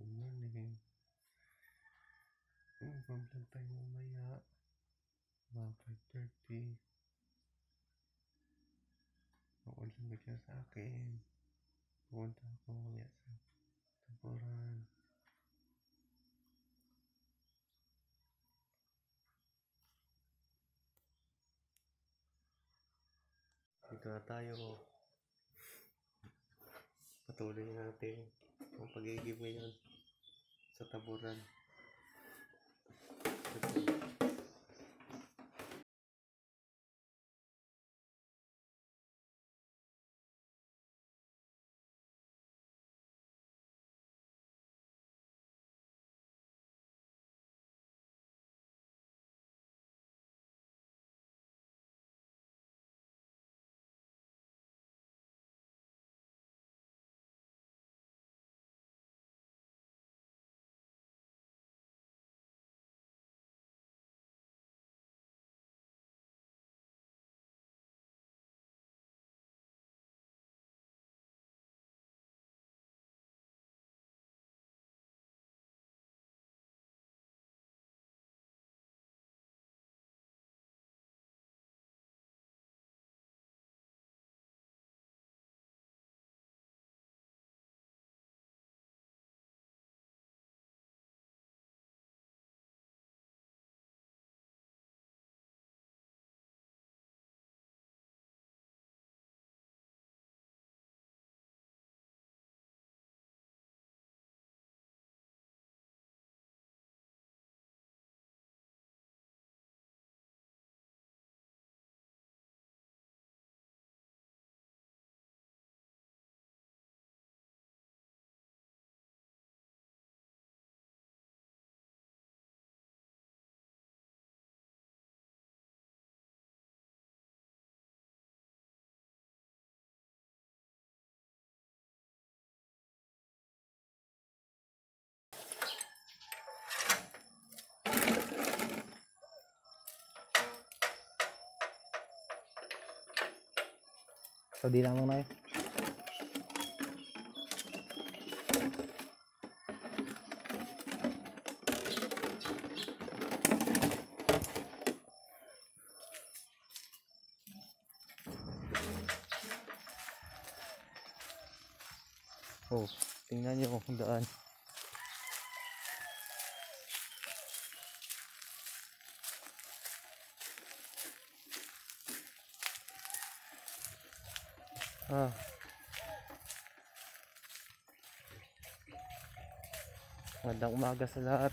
Good morning. Mag-vlog tayo mamaya. Mga 5.30. Maulan bigla sa akin. Pupunta ako mamaya sa taburan. Dito na tayo. Patuloy natin ang pag-iigib ngayon sa taburan. So di lang muna eh. Oh, tingnan niyo kung daan. Ah. Magandang umaga sa lahat.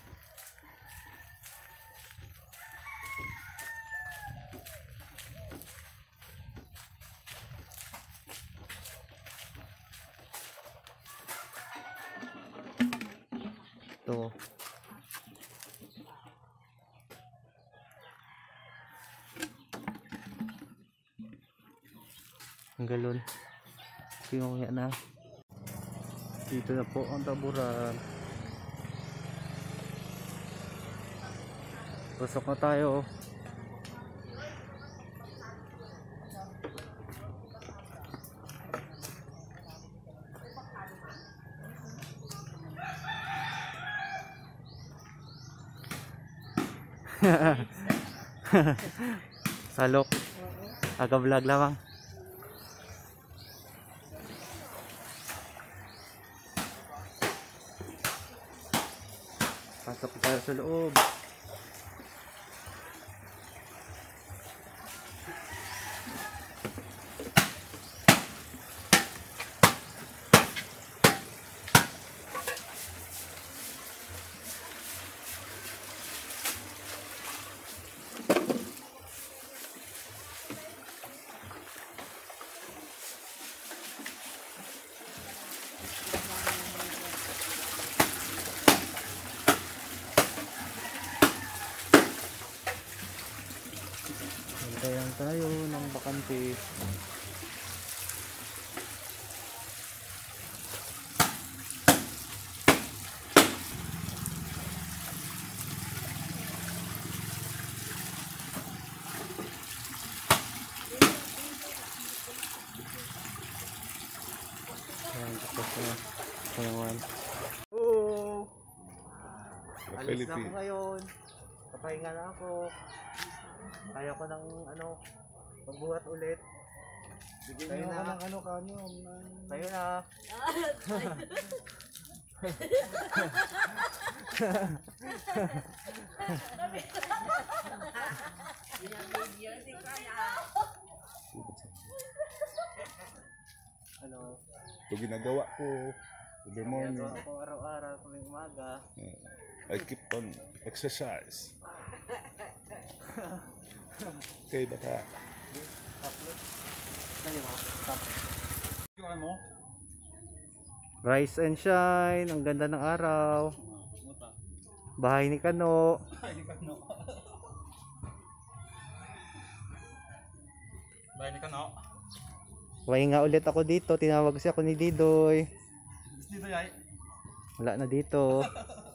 Ito. Ang galon. Pinuya na. Dito na po ang taburan. Pasok na tayo. Salok. Aga vlog lamang. Pasok tayo sa loob. Hintayan tayo ng bakante. Ayan, tapos na. Ayan. Oh! Alis na ako ngayon. Kapahinga na ako. Kaya ko ng ano, magbuhat ulit. Bigyan Kayo na. ng ano kanyo. Kayo na. ano, Ito ginagawa ko. Every morning. ginagawa ko araw-araw tuwing umaga. I keep on exercise. Okay, bata. Rise and shine. Ang ganda ng araw. Bahay ni Kano. Bahay ni Kano. Pahinga ulit ako dito. Tinawag siya ako ni Didoy. Dito yay. Wala na dito.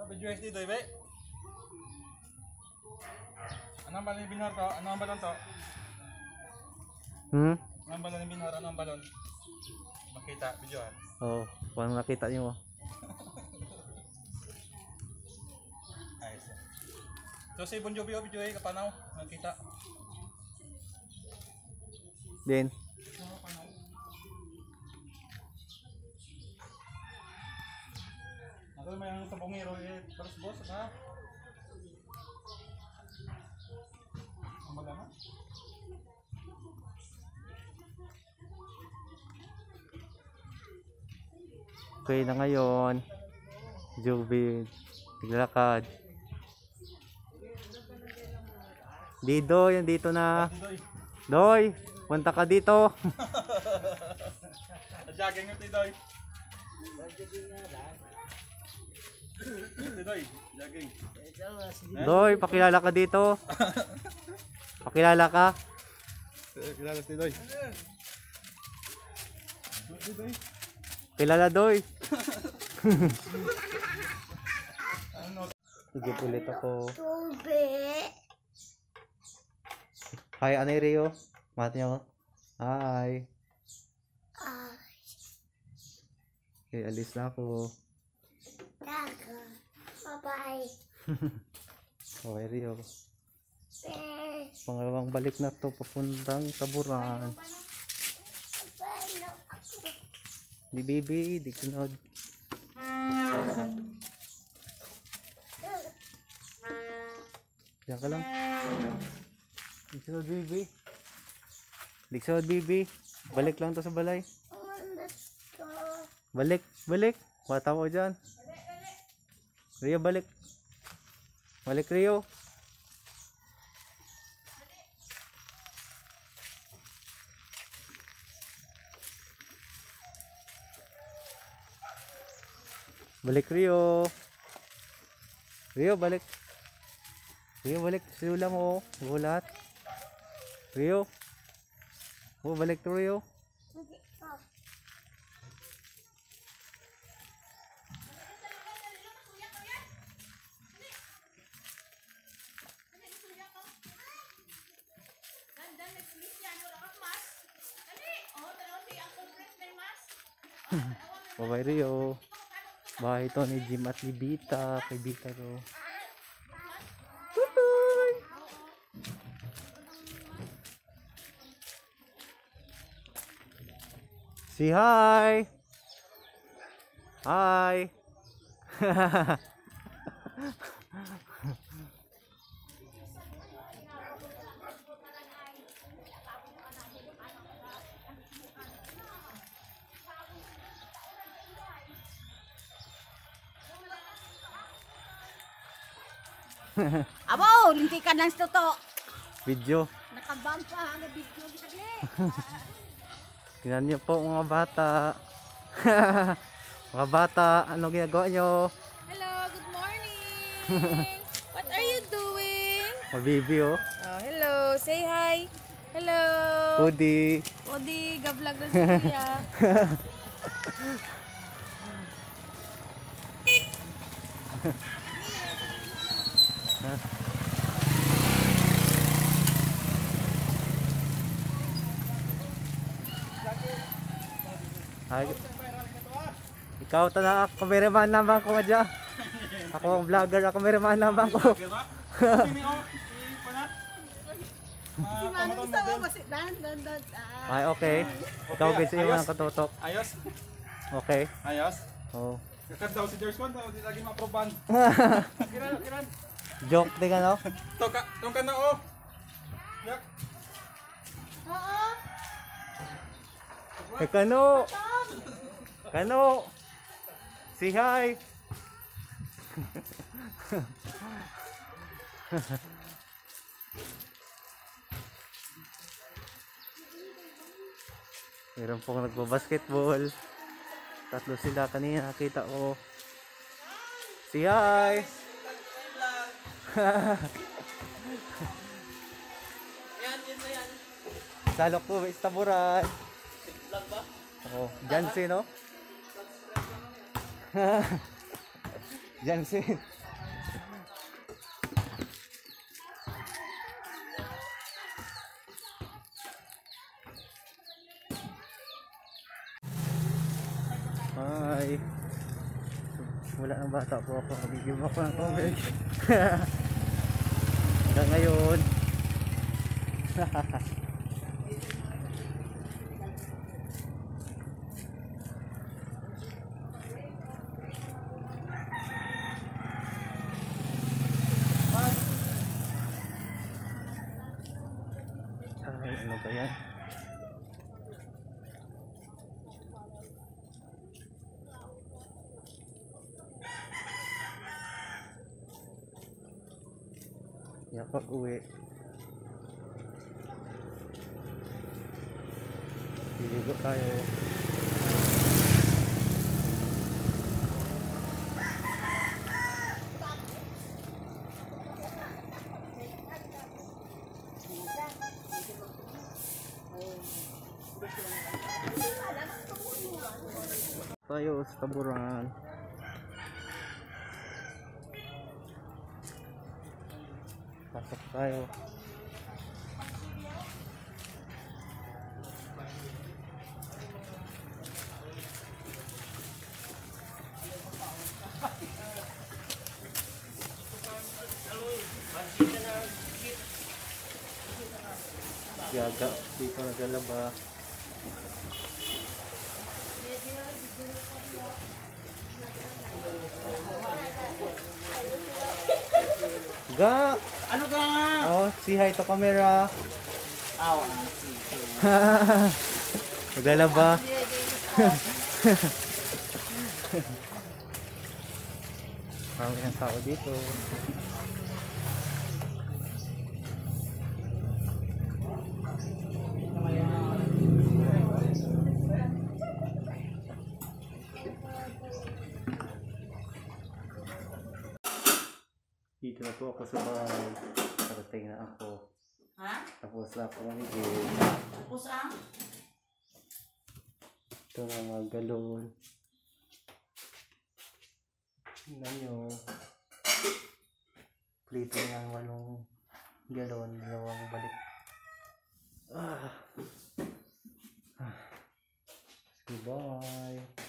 Ah, Medyo USD dito, ibe. Anong balon yung binhar to? Anong balon to? Hmm? Anong balon yung binhar? Anong balon? Makita, videohan. Oh, kung nakita niyo. Ayos. So si Bon Jovi o video eh, kapanaw. Nakita. Din. Ang tabongero eh, paras boss, ha? Ang? Okay na ngayon. Jubin. Naglalakad. Didoy, andito na. Tidoy. Doy, punta ka dito. Jogging yung Tidoy. Tidoy, jogging. Doy, pakilala ka dito. Pakilala ka. Kilala si. Tidoy. Kilala Doy. Ano? Sige ulit ako. Hi, Anay Rio. Mati niyo ako. Hi. Okay, alis na ako. Bye-bye. Okay, Rio. Pangalawang balik na to papuntang Taburan. Di baby, di kunod. Diyan ka lang. Di sunod baby. Di sunod baby. Balik lang to sa balay. Balik, balik. Bata mo dyan. Rio, balik. Balik, Rio. Balik, Rio. Rio, balik. Rio, balik. Sila mo. Gulat. Rio. Oh, balik to Rio. Bye Rio. Bahay to ni Jim at ni Bita. Kay Bita to. Say hi. Hi. Abo, lintikan lang sa toto. Video. Nakabang pa ang video sagli. Tingnan niyo po mga bata. mga bata, ano ginagawa niyo? Hello, good morning. What are you doing? Mabibi oh. Oh, hello. Say hi. Hello. Pudi. Odi, gavlog na si Kuya. Hi. Ikaw ta na cameraman naman ko dyan. Ako ang vlogger, ako cameraman naman ko. Ay, okay. Ikaw guys, yung mga katutok. Ayos. Okay. Ayos. Oh. Kakad daw si Jerswan daw, di lagi maproban. Kiran, kiran. Joke din ano? Toka, tong na oh. Yak. Oo. Eh, kano? Kano? Say hi. Meron pong nagbabasketball. Tatlo sila kanina nakita ko. Say hi. Salok po, istaburan. Oo, Jansen, no? Jansen. Hi. Wala ng bata po ako. Bigyan mo ako ng comment. Hanggang ngayon. Ay, ano ba yan? Yan pag uwi. Liligo tayo. Tayo sa taburan. Pasok tayo. Yaga, dito naglalaba. Ga! Ano ka? Oh, si hi to camera. Aw. Naglalaba. Marami ng tao dito. Dito na po ako sa bahay. Parating na ako. Ha? Tapos na ako mamigil. Tapos ang? Ito na mga galon. Tingnan nyo. Plito ng walong galon. Dalawang balik. Ah. Ah. Goodbye.